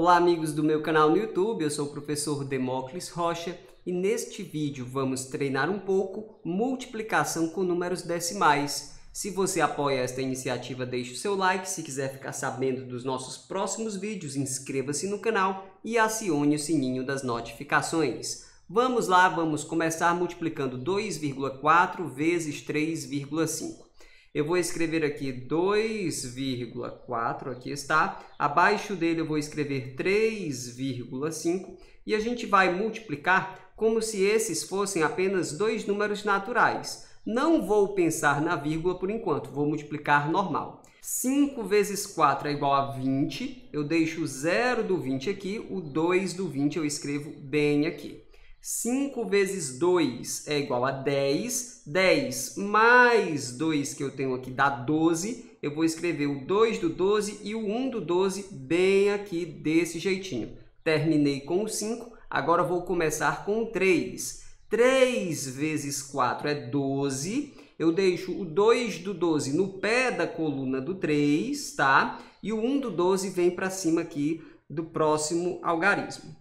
Olá amigos do meu canal no YouTube, eu sou o professor Demócles Rocha e neste vídeo vamos treinar um pouco multiplicação com números decimais. Se você apoia esta iniciativa, deixe o seu like. Se quiser ficar sabendo dos nossos próximos vídeos, inscreva-se no canal e acione o sininho das notificações. Vamos lá, vamos começar multiplicando 2,4 vezes 3,5. Eu vou escrever aqui 2,4, aqui está. Abaixo dele eu vou escrever 3,5 e a gente vai multiplicar como se esses fossem apenas dois números naturais. Não vou pensar na vírgula por enquanto, vou multiplicar normal. 5 vezes 4 é igual a 20, eu deixo o 0 do 20 aqui, o 2 do 20 eu escrevo bem aqui. 5 vezes 2 é igual a 10. 10 mais 2 que eu tenho aqui dá 12. Eu vou escrever o 2 do 12 e o 1 do 12 bem aqui desse jeitinho. Terminei com o 5, agora vou começar com o 3. 3 vezes 4 é 12. Eu deixo o 2 do 12 no pé da coluna do 3, tá? E o 1 do 12 vem para cima aqui do próximo algarismo.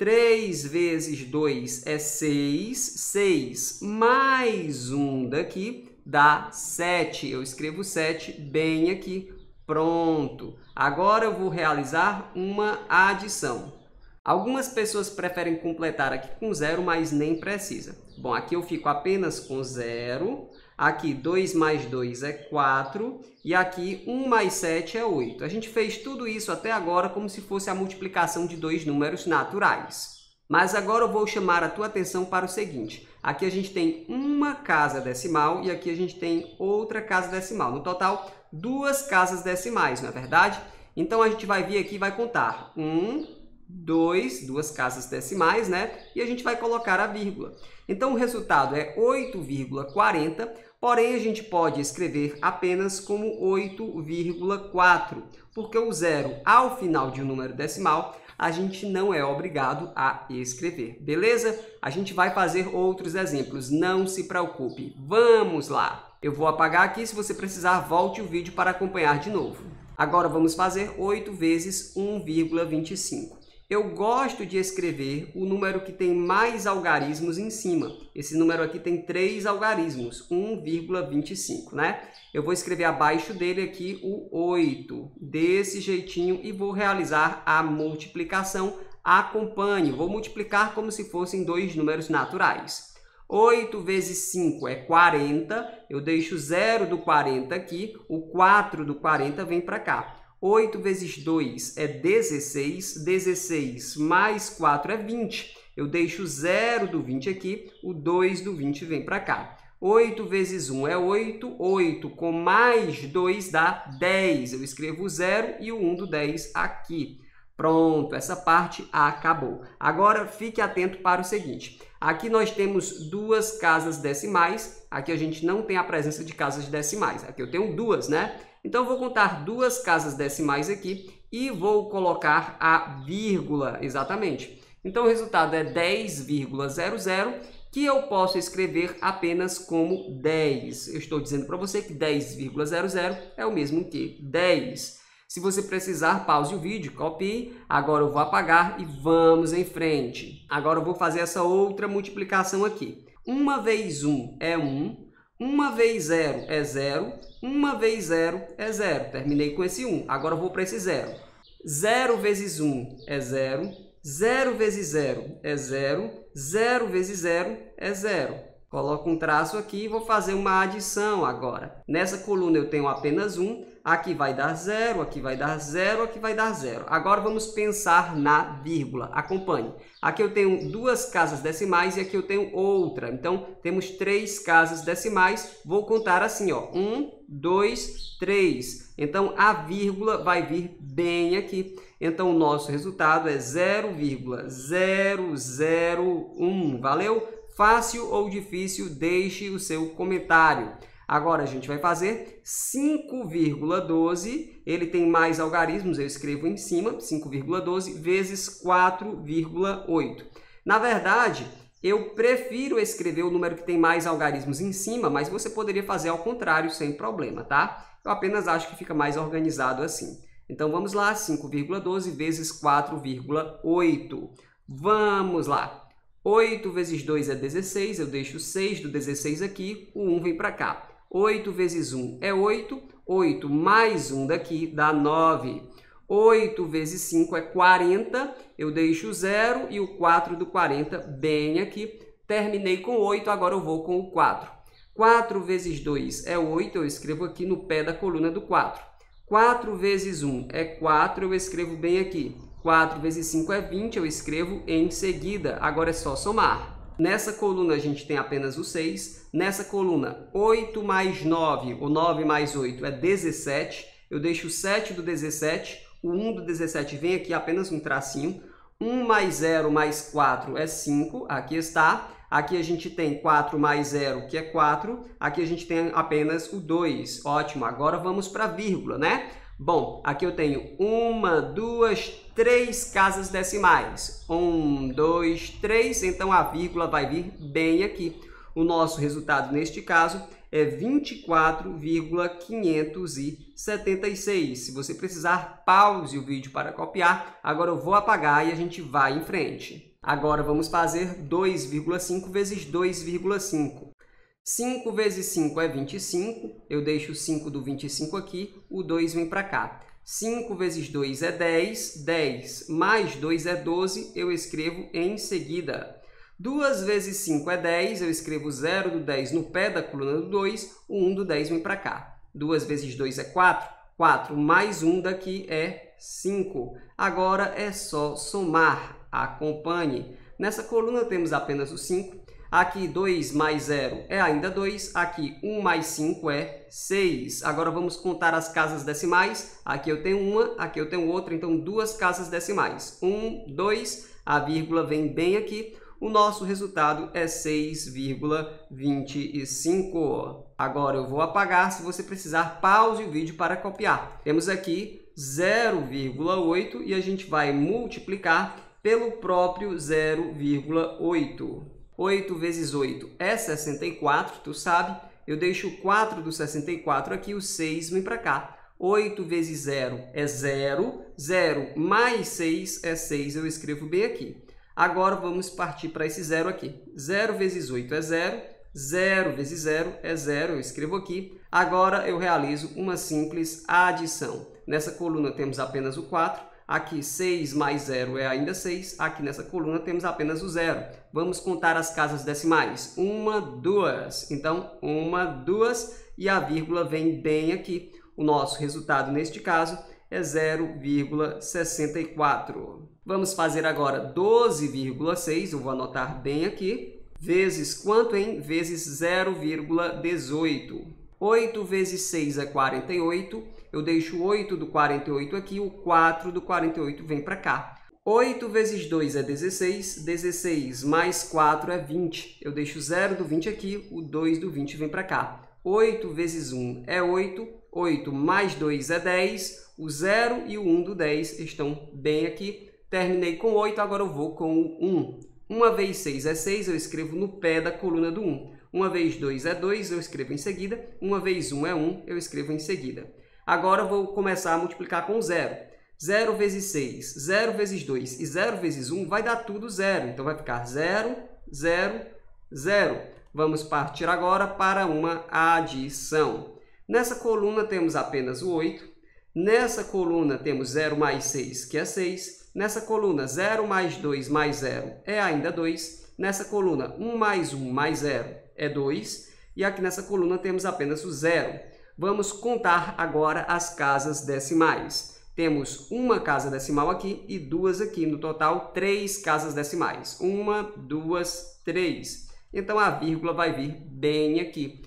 3 vezes 2 é 6. 6 mais 1 daqui dá 7. Eu escrevo 7 bem aqui. Pronto. Agora eu vou realizar uma adição. Algumas pessoas preferem completar aqui com zero, mas nem precisa. Bom, aqui eu fico apenas com zero. Aqui 2 mais 2 é 4 e aqui 1 mais 7 é 8. A gente fez tudo isso até agora como se fosse a multiplicação de dois números naturais. Mas agora eu vou chamar a tua atenção para o seguinte. Aqui a gente tem uma casa decimal e aqui a gente tem outra casa decimal. No total, duas casas decimais, não é verdade? Então a gente vai vir aqui e vai contar. 1, 2, duas casas decimais, né? E a gente vai colocar a vírgula. Então o resultado é 8,40 Porém, a gente pode escrever apenas como 8,4, porque o zero ao final de um número decimal a gente não é obrigado a escrever, beleza? A gente vai fazer outros exemplos, não se preocupe. Vamos lá! Eu vou apagar aqui, se você precisar, volte o vídeo para acompanhar de novo. Agora vamos fazer 8 vezes 1,25 eu gosto de escrever o número que tem mais algarismos em cima. Esse número aqui tem três algarismos, 1,25, né? Eu vou escrever abaixo dele aqui o 8, desse jeitinho, e vou realizar a multiplicação. Acompanhe, vou multiplicar como se fossem dois números naturais. 8 vezes 5 é 40, eu deixo o 0 do 40 aqui, o 4 do 40 vem para cá. 8 vezes 2 é 16, 16 mais 4 é 20. Eu deixo o 0 do 20 aqui, o 2 do 20 vem para cá. 8 vezes 1 é 8, 8 com mais 2 dá 10. Eu escrevo o 0 e o 1 do 10 aqui. Pronto, essa parte acabou. Agora fique atento para o seguinte. Aqui nós temos duas casas decimais. Aqui a gente não tem a presença de casas decimais. Aqui eu tenho duas, né? Então, vou contar duas casas decimais aqui e vou colocar a vírgula exatamente. Então, o resultado é 10,00, que eu posso escrever apenas como 10. Eu estou dizendo para você que 10,00 é o mesmo que 10. Se você precisar, pause o vídeo, copie. Agora eu vou apagar e vamos em frente. Agora eu vou fazer essa outra multiplicação aqui. 1 vezes 1 é 1, 1 vezes 0 é 0, 1 vezes 0 é 0. Terminei com esse 1. Agora eu vou para esse 0. 0 vezes 1 é 0, 0 vezes 0 é 0, 0 vezes 0 é 0. Coloco um traço aqui e vou fazer uma adição agora. Nessa coluna eu tenho apenas 1, aqui vai dar 0, aqui vai dar 0, aqui vai dar 0. Agora vamos pensar na vírgula. Acompanhe. Aqui eu tenho duas casas decimais e aqui eu tenho outra. Então, temos três casas decimais. Vou contar assim, ó. 1, 2, 3. Então, a vírgula vai vir bem aqui. Então, o nosso resultado é 0,001. Valeu? Fácil ou difícil? Deixe o seu comentário. Agora a gente vai fazer 5,12, ele tem mais algarismos, eu escrevo em cima, 5,12 vezes 4,8. Na verdade, eu prefiro escrever o número que tem mais algarismos em cima, mas você poderia fazer ao contrário sem problema, tá? Eu apenas acho que fica mais organizado assim. Então vamos lá, 5,12 vezes 4,8. Vamos lá. 8 vezes 2 é 16, eu deixo 6 do 16 aqui, o 1 vem para cá. 8 vezes 1 é 8, 8 mais 1 daqui dá 9. 8 vezes 5 é 40, eu deixo o 0 e o 4 do 40 bem aqui. Terminei com 8, agora eu vou com o 4. 4 vezes 2 é 8, eu escrevo aqui no pé da coluna do 4. 4 vezes 1 é 4, eu escrevo bem aqui. 4 vezes 5 é 20, eu escrevo em seguida. Agora é só somar. Nessa coluna a gente tem apenas o 6. Nessa coluna, 8 mais 9, ou 9 mais 8 é 17. Eu deixo o 7 do 17 o 1 do 17 vem aqui apenas um tracinho. 1 mais 0 mais 4 é 5, aqui está. Aqui a gente tem 4 mais 0, que é 4. Aqui a gente tem apenas o 2. Ótimo, agora vamos para a vírgula, né? Bom, aqui eu tenho uma, duas, três casas decimais. Um, dois, três, então a vírgula vai vir bem aqui. O nosso resultado neste caso é 24,576. Se você precisar, pause o vídeo para copiar. Agora eu vou apagar e a gente vai em frente. Agora vamos fazer 2,5 vezes 2,5. 5 vezes 5 é 25, eu deixo o 5 do 25 aqui, o 2 vem para cá. 5 vezes 2 é 10, 10 mais 2 é 12, eu escrevo em seguida. 2 vezes 5 é 10, eu escrevo 0 do 10 no pé da coluna do 2, o 1 do 10 vem para cá. 2 vezes 2 é 4, 4 mais 1 daqui é 5. Agora é só somar, acompanhe. Nessa coluna temos apenas o 5, aqui 2 mais 0 é ainda 2, aqui 1 mais 5 é 6. Agora vamos contar as casas decimais, aqui eu tenho uma, aqui eu tenho outra, então duas casas decimais. 1, 2, a vírgula vem bem aqui, o nosso resultado é 6,25. Agora eu vou apagar, se você precisar, pause o vídeo para copiar. Temos aqui 0,8 e a gente vai multiplicar pelo próprio 0,8. 8 vezes 8 é 64, tu sabe? Eu deixo o 4 do 64 aqui, o 6 vem para cá. 8 vezes 0 é 0, 0 mais 6 é 6, eu escrevo bem aqui. Agora vamos partir para esse zero aqui. 0 vezes 8 é 0, 0 vezes 0 é 0, eu escrevo aqui. Agora eu realizo uma simples adição. Nessa coluna temos apenas o 4, aqui 6 mais 0 é ainda 6, aqui nessa coluna temos apenas o 0. Vamos contar as casas decimais. Uma, duas. Então, uma, duas e a vírgula vem bem aqui. O nosso resultado neste caso é 0,64. Vamos fazer agora 12,6, eu vou anotar bem aqui, vezes quanto, hein? Vezes 0,18. 8 vezes 6 é 48, eu deixo 8 do 48 aqui, o 4 do 48 vem para cá. 8 vezes 2 é 16, 16 mais 4 é 20. Eu deixo o 0 do 20 aqui, o 2 do 20 vem para cá. 8 vezes 1 é 8, 8 mais 2 é 10, o 0 e o 1 do 10 estão bem aqui. Terminei com 8, agora eu vou com o 1. 1 vezes 6 é 6, eu escrevo no pé da coluna do 1. 1 vezes 2 é 2, eu escrevo em seguida. 1 vezes 1 é 1, eu escrevo em seguida. Agora eu vou começar a multiplicar com 0. 0 vezes 6, 0 vezes 2 e 0 vezes 1 vai dar tudo 0. Então vai ficar 0, 0, 0. Vamos partir agora para uma adição. Nessa coluna temos apenas o 8, Nessa coluna temos 0 mais 6, que é 6. Nessa coluna, 0 mais 2 mais 0 é ainda 2. Nessa coluna, 1 mais 1 mais 0 é 2. E aqui nessa coluna temos apenas o 0. Vamos contar agora as casas decimais. Temos uma casa decimal aqui e duas aqui. No total, três casas decimais. Uma, duas, três. Então, a vírgula vai vir bem aqui.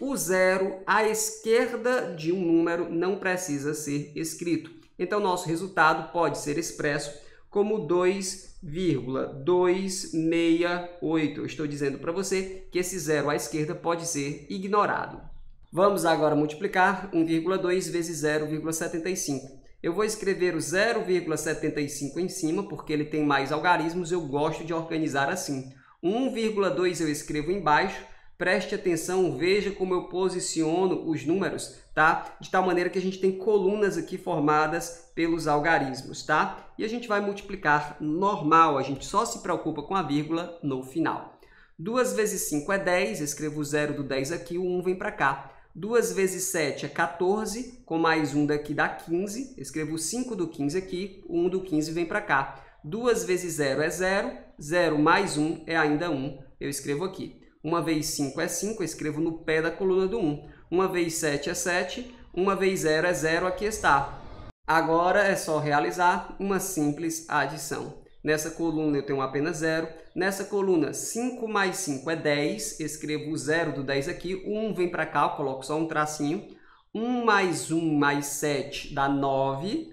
O zero à esquerda de um número não precisa ser escrito. Então, nosso resultado pode ser expresso como 2,268. Eu estou dizendo para você que esse zero à esquerda pode ser ignorado. Vamos agora multiplicar 1,2 vezes 0,75. Eu vou escrever o 0,75 em cima, porque ele tem mais algarismos, eu gosto de organizar assim. 1,2 eu escrevo embaixo, Preste atenção, veja como eu posiciono os números, tá? De tal maneira que a gente tem colunas aqui formadas pelos algarismos, tá? E a gente vai multiplicar normal, a gente só se preocupa com a vírgula no final. 2 vezes 5 é 10, escrevo o 0 do 10 aqui, o 1 vem para cá. 2 vezes 7 é 14, com mais 1 daqui dá 15, escrevo o 5 do 15 aqui, o 1 do 15 vem para cá. 2 vezes 0 é 0, 0 mais 1 é ainda 1, eu escrevo aqui. 1 vezes 5 é 5, eu escrevo no pé da coluna do 1. 1 vezes 7 é 7, 1 vezes 0 é 0, aqui está. Agora é só realizar uma simples adição. Nessa coluna eu tenho apenas 0. Nessa coluna, 5 mais 5 é 10. Escrevo o 0 do 10 aqui. O 1 vem para cá, eu coloco só um tracinho. 1 mais 1 mais 7 dá 9.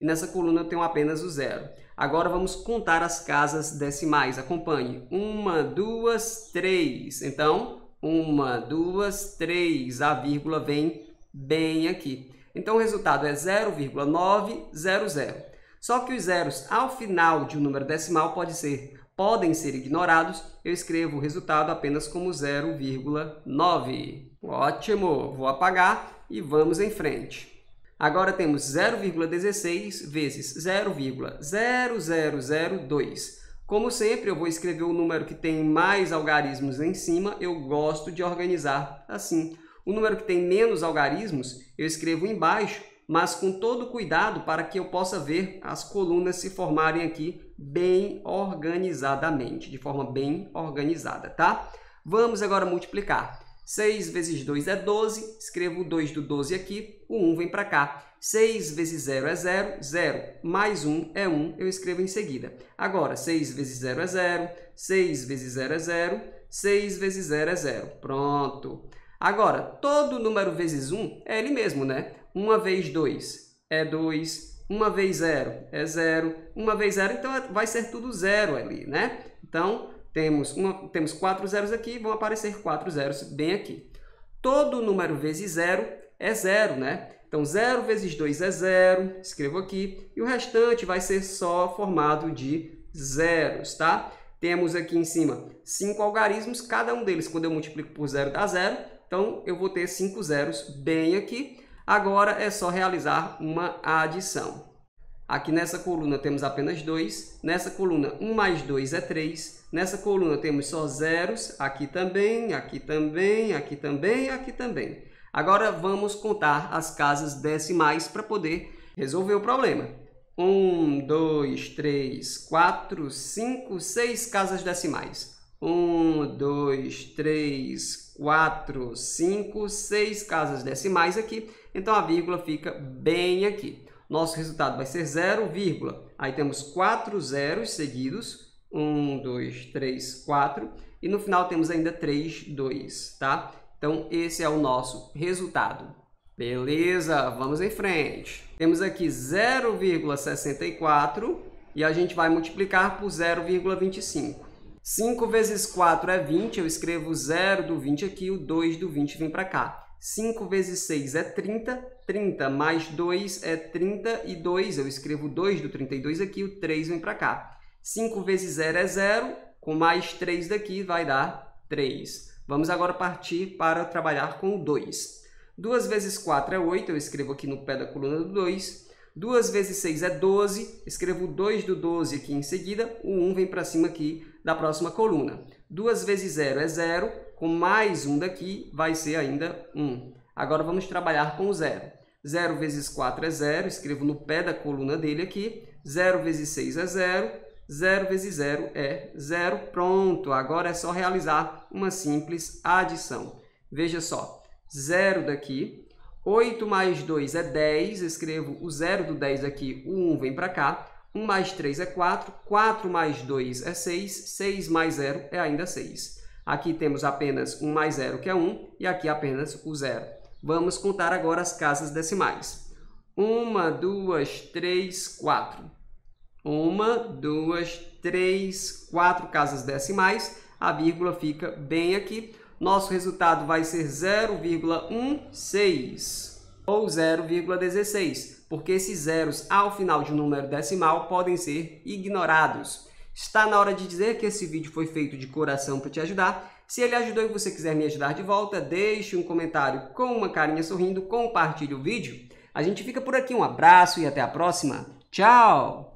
E nessa coluna eu tenho apenas o 0. Agora vamos contar as casas decimais. Acompanhe. Uma, duas, três. Então, uma, duas, três. A vírgula vem bem aqui. Então, o resultado é 0,900. Só que os zeros ao final de um número decimal pode ser, podem ser ignorados. Eu escrevo o resultado apenas como 0,9. Ótimo! Vou apagar e vamos em frente. Agora temos 0,16 vezes 0,0002. Como sempre, eu vou escrever o número que tem mais algarismos em cima. Eu gosto de organizar assim. O número que tem menos algarismos, eu escrevo embaixo, mas com todo cuidado para que eu possa ver as colunas se formarem aqui bem organizadamente, de forma bem organizada, tá? Vamos agora multiplicar. 6 vezes 2 é 12, escrevo o 2 do 12 aqui, o 1 vem para cá. 6 vezes 0 é 0, 0 mais 1 é 1, eu escrevo em seguida. Agora, 6 vezes 0 é 0, 6 vezes 0 é 0, 6 vezes 0 é 0. Pronto. Agora, todo número vezes 1 é ele mesmo, né? 1 vezes 2 é 2, 1 vezes 0 é 0, 1 vezes 0, então vai ser tudo 0 ali, né? Então, temos, uma, temos quatro zeros aqui, vão aparecer quatro zeros bem aqui. Todo número vezes zero é zero, né? Então, 0 vezes 2 é 0, escrevo aqui, e o restante vai ser só formado de zeros, tá? Temos aqui em cima cinco algarismos, cada um deles, quando eu multiplico por zero, dá zero, então eu vou ter cinco zeros bem aqui. Agora é só realizar uma adição. Aqui nessa coluna temos apenas 2, nessa coluna 1 mais 2 é 3, nessa coluna temos só zeros, aqui também, aqui também, aqui também, aqui também. Agora vamos contar as casas decimais para poder resolver o problema. 1, 2, 3, 4, 5, 6 casas decimais. 1, 2, 3, 4, 5, 6 casas decimais aqui. Então a vírgula fica bem aqui nosso resultado vai ser 0, vírgula. Aí temos quatro zeros seguidos, 1, 2, 3, 4, e no final temos ainda 3, 2, tá? Então, esse é o nosso resultado. Beleza, vamos em frente. Temos aqui 0,64 e a gente vai multiplicar por 0,25. 5 vezes 4 é 20, eu escrevo o 0 do 20 aqui, o 2 do 20 vem para cá. 5 vezes 6 é 30, 30 mais 2 é 32, eu escrevo 2 do 32 aqui, o 3 vem para cá. 5 vezes 0 é 0, com mais 3 daqui vai dar 3. Vamos agora partir para trabalhar com o 2. 2 vezes 4 é 8, eu escrevo aqui no pé da coluna do 2. 2 vezes 6 é 12, escrevo 2 do 12 aqui em seguida, o 1 vem para cima aqui da próxima coluna. 2 vezes 0 é 0, com mais 1 daqui vai ser ainda 1. Agora vamos trabalhar com o 0. 0 vezes 4 é 0, escrevo no pé da coluna dele aqui. 0 vezes 6 é 0, 0 vezes 0 é 0. Pronto, agora é só realizar uma simples adição. Veja só, 0 daqui 8 mais 2 é 10, escrevo o 0 do 10 aqui, o 1 vem para cá. 1 mais 3 é 4, 4 mais 2 é 6, 6 mais 0 é ainda 6. Aqui temos apenas 1 mais 0, que é 1, e aqui apenas o 0. Vamos contar agora as casas decimais. 1, 2, 3, 4. 1, 2, 3, 4 casas decimais. A vírgula fica bem aqui nosso resultado vai ser 0,16 ou 0,16, porque esses zeros ao final de um número decimal podem ser ignorados. Está na hora de dizer que esse vídeo foi feito de coração para te ajudar. Se ele ajudou e você quiser me ajudar de volta, deixe um comentário com uma carinha sorrindo, compartilhe o vídeo. A gente fica por aqui, um abraço e até a próxima. Tchau!